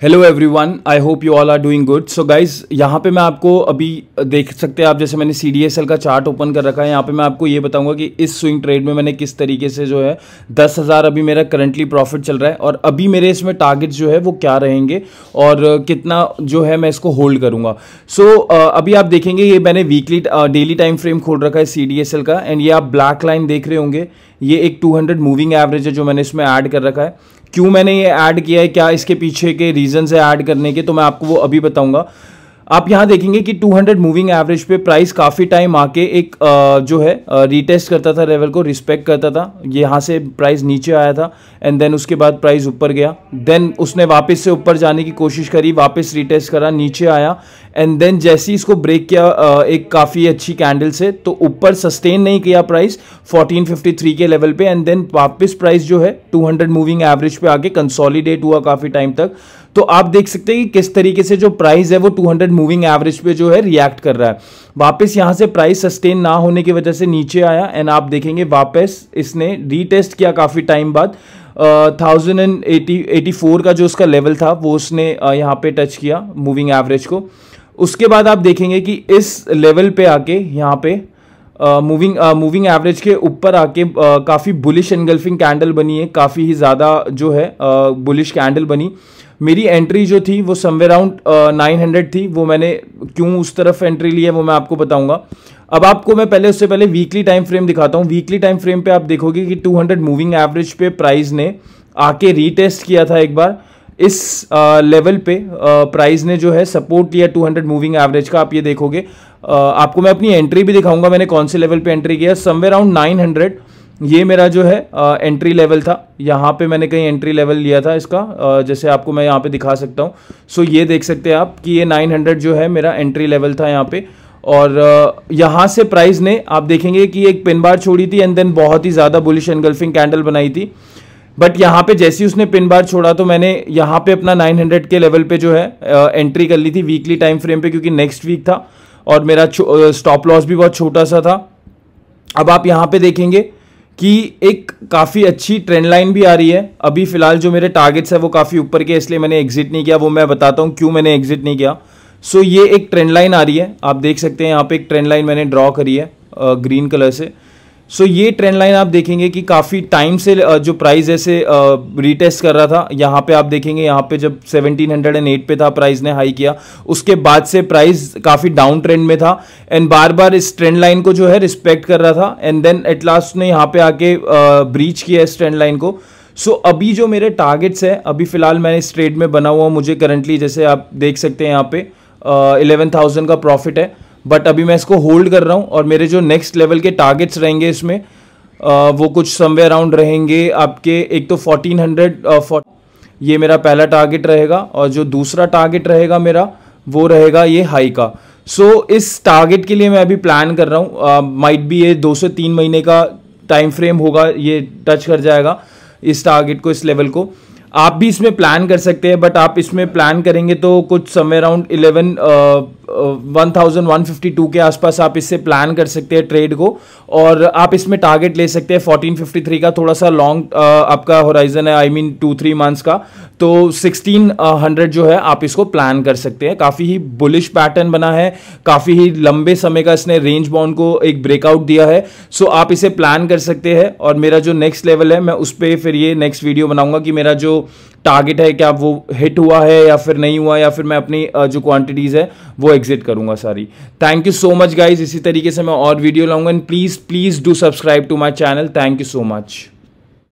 Hello everyone I hope you all are doing good so guys यहाँ पे मैं आपको अभी देख सकते हैं आप जैसे मैंने सी डी एस एल का चार्ट ओपन कर रखा है यहाँ पे मैं आपको ये बताऊँगा कि इस स्विंग ट्रेड में मैंने किस तरीके से जो है दस हज़ार अभी मेरा करंटली प्रॉफिट चल रहा है और अभी मेरे इसमें टारगेट जो है वो क्या रहेंगे और कितना जो है मैं इसको होल्ड करूँगा। सो so, अभी आप देखेंगे ये मैंने वीकली डेली टाइम फ्रेम खोल रखा है सी डी एस एल का एंड ये आप ब्लैक लाइन देख रहे होंगे। ये एक 200 मूविंग एवरेज है जो मैंने इसमें ऐड कर रखा है। क्यों मैंने ये ऐड किया है? क्या इसके पीछे के रीजन है ऐड करने के? तो मैं आपको वो अभी बताऊँगा। आप यहाँ देखेंगे कि 200 मूविंग एवरेज पे प्राइस काफ़ी टाइम आके एक जो है रीटेस्ट करता था लेवल को रिस्पेक्ट करता था। यहाँ से प्राइस नीचे आया था एंड देन उसके बाद प्राइस ऊपर गया। देन उसने वापस से ऊपर जाने की कोशिश करी, वापस रीटेस्ट करा, नीचे आया एंड देन जैसे ही इसको ब्रेक किया एक काफ़ी अच्छी कैंडल से तो ऊपर सस्टेन नहीं किया प्राइस 1453 के लेवल पे एंड देन वापस प्राइस जो है 200 मूविंग एवरेज पे आके कंसोलिडेट हुआ काफ़ी टाइम तक। तो आप देख सकते हैं कि किस तरीके से जो प्राइस है वो 200 मूविंग एवरेज पे जो है रिएक्ट कर रहा है। वापस यहाँ से प्राइस सस्टेन ना होने की वजह से नीचे आया एंड आप देखेंगे वापस इसने रीटेस्ट किया काफ़ी टाइम बाद। Thousand and eighty eighty four का जो उसका लेवल था वो उसने uh, यहाँ पे टच किया मूविंग एवरेज को। उसके बाद आप देखेंगे कि इस लेवल पे आके यहाँ पे मूविंग मूविंग एवरेज के ऊपर आके uh, काफ़ी बुलिश एनगल्फिंग कैंडल बनी है। काफ़ी ही ज़्यादा जो है बुलिश uh, कैंडल बनी। मेरी एंट्री जो थी, वो समवेयर अराउंड नाइन हंड्रेड थी। वो मैंने क्यों उस तरफ़ एंट्री ली है, वो मैं आपको बताऊँगा। अब आपको मैं पहले, उससे पहले वीकली टाइम फ्रेम दिखाता हूँ। वीकली टाइम फ्रेम पे आप देखोगे कि 200 मूविंग एवरेज पे प्राइस ने आके रीटेस्ट किया था एक बार। इस लेवल पे प्राइस ने जो है सपोर्ट लिया 200 मूविंग एवरेज का। आप ये देखोगे। आपको मैं अपनी एंट्री भी दिखाऊँगा। मैंने कौन से लेवल पे एंट्री किया? समवेयर अराउंड 900 ये मेरा जो है एंट्री लेवल था। यहाँ पे मैंने कहीं एंट्री लेवल लिया था इसका आ, जैसे आपको मैं यहाँ पे दिखा सकता हूँ। सो ये देख सकते हैं आप कि ये 900 जो है मेरा एंट्री लेवल था यहाँ पे। और यहाँ से प्राइस ने आप देखेंगे कि एक पिन बार छोड़ी थी एंड देन बहुत ही ज़्यादा बुलिश एनगल्फिंग कैंडल बनाई थी। बट यहाँ पे जैसे ही उसने पिन बार छोड़ा तो मैंने यहाँ पे अपना 900 के लेवल पे जो है एंट्री कर ली थी वीकली टाइम फ्रेम पे क्योंकि नेक्स्ट वीक था। और मेरा स्टॉप लॉस भी बहुत छोटा सा था। अब आप यहाँ पे देखेंगे कि एक काफ़ी अच्छी ट्रेंड लाइन भी आ रही है। अभी फ़िलहाल जो मेरे टारगेट्स है वो काफ़ी ऊपर के इसलिए मैंने एग्जिट नहीं किया। वो मैं बताता हूँ क्यों मैंने एग्जिट नहीं किया। सो so, ये एक ट्रेंड लाइन आ रही है। आप देख सकते हैं यहाँ पे एक ट्रेंड लाइन मैंने ड्रॉ करी है ग्रीन कलर से। सो so, ये ट्रेंड लाइन आप देखेंगे कि काफ़ी टाइम से जो प्राइस ऐसे रीटेस्ट कर रहा था यहाँ पे आप देखेंगे यहाँ पे जब 1708 पे था प्राइस ने हाई किया उसके बाद से प्राइस काफ़ी डाउन ट्रेंड में था एंड बार बार इस ट्रेंड लाइन को जो है रिस्पेक्ट कर रहा था एंड देन एट लास्ट ने यहाँ पे आके ब्रीच किया इस ट्रेंड लाइन को। सो so, अभी जो मेरे टारगेट्स है अभी फ़िलहाल मैंने इस ट्रेड में बना हुआ मुझे करंटली जैसे आप देख सकते हैं यहाँ पे इलेवन थाउज़ेंड का प्रॉफिट है। बट अभी मैं इसको होल्ड कर रहा हूँ और मेरे जो नेक्स्ट लेवल के टारगेट्स रहेंगे इसमें आ, वो कुछ समवे अराउंड रहेंगे आपके एक तो फोर्टीन हंड्रेड ये मेरा पहला टारगेट रहेगा और जो दूसरा टारगेट रहेगा मेरा वो रहेगा ये हाई का। सो so, इस टारगेट के लिए मैं अभी प्लान कर रहा हूँ। माइट भी ये दो से तीन महीने का टाइम फ्रेम होगा ये टच कर जाएगा इस टारगेट को इस लेवल को। आप भी इसमें प्लान कर सकते हैं बट आप इसमें प्लान करेंगे तो कुछ समय around eleven one thousand one fifty two के आसपास आप इससे प्लान कर सकते हैं ट्रेड को, और आप इसमें टारगेट ले सकते हैं फोर्टीन फिफ्टी थ्री का थोड़ा सा लॉन्ग आपका होराइजन है I mean two three months का तो सिक्सटीन हंड्रेड जो है आप इसको प्लान कर सकते हैं। काफ़ी ही बुलिश पैटर्न बना है, काफ़ी ही लंबे समय का इसने रेंज बाउंड को एक ब्रेकआउट दिया है सो आप इसे प्लान कर सकते हैं, और मेरा जो नेक्स्ट लेवल है, मैं उस पर फिर ये नेक्स्ट वीडियो बनाऊँगा कि मेरा जो टारगेट है क्या वो हिट हुआ है या फिर नहीं हुआ, या फिर मैं अपनी जो क्वांटिटीज़ है, वो एग्जिट करूँगा सारी। Thank you so much guys इसी तरीके से मैं और वीडियो लाऊँगा। And please please do subscribe to my channel thank you so much